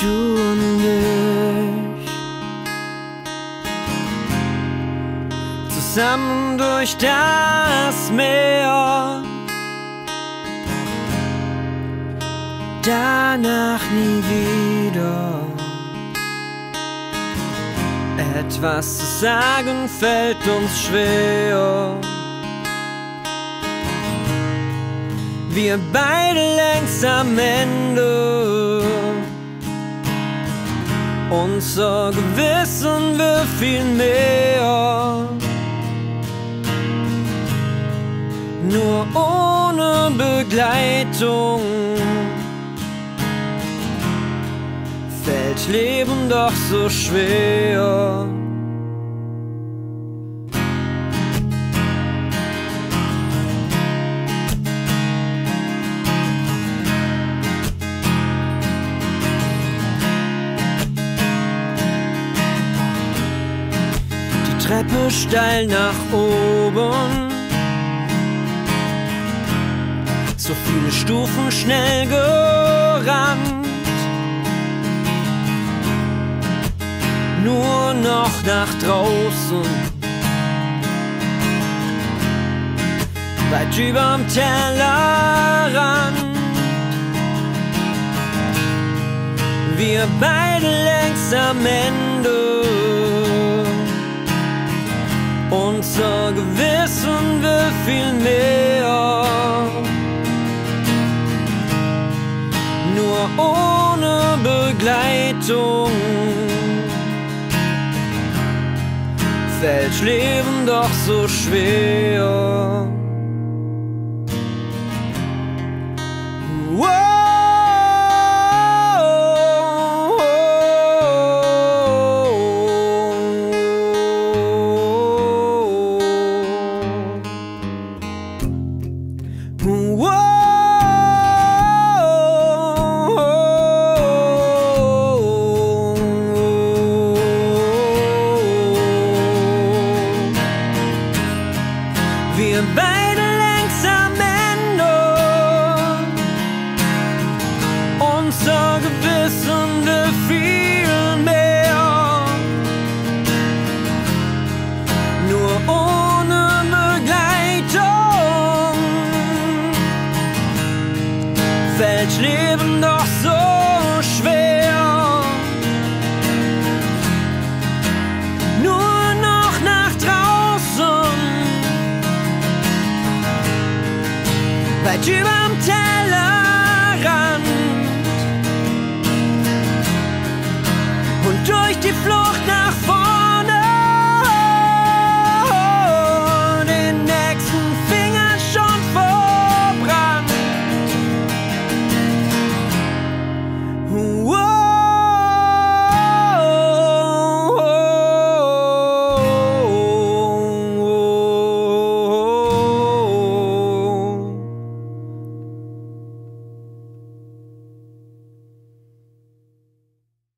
du und ich zusammen durch das Meer. Danach nie wieder. Etwas zu sagen fällt uns schwer. Wir beide längst am Ende. Unser Gewissen will viel mehr. Nur ohne Begleitung fällt Leben doch so schwer. Treppe steil nach oben. So viele Stufen schnell gerannt. Nur noch nach draußen. Weit überm Tellerrand. Wir beide längst am Ende. Unser Gewissen will viel mehr. Nur ohne Begleitung fällt Leben doch so schwer. Wir beide längst Leben doch so schwer. Nur noch nach draußen. weit überm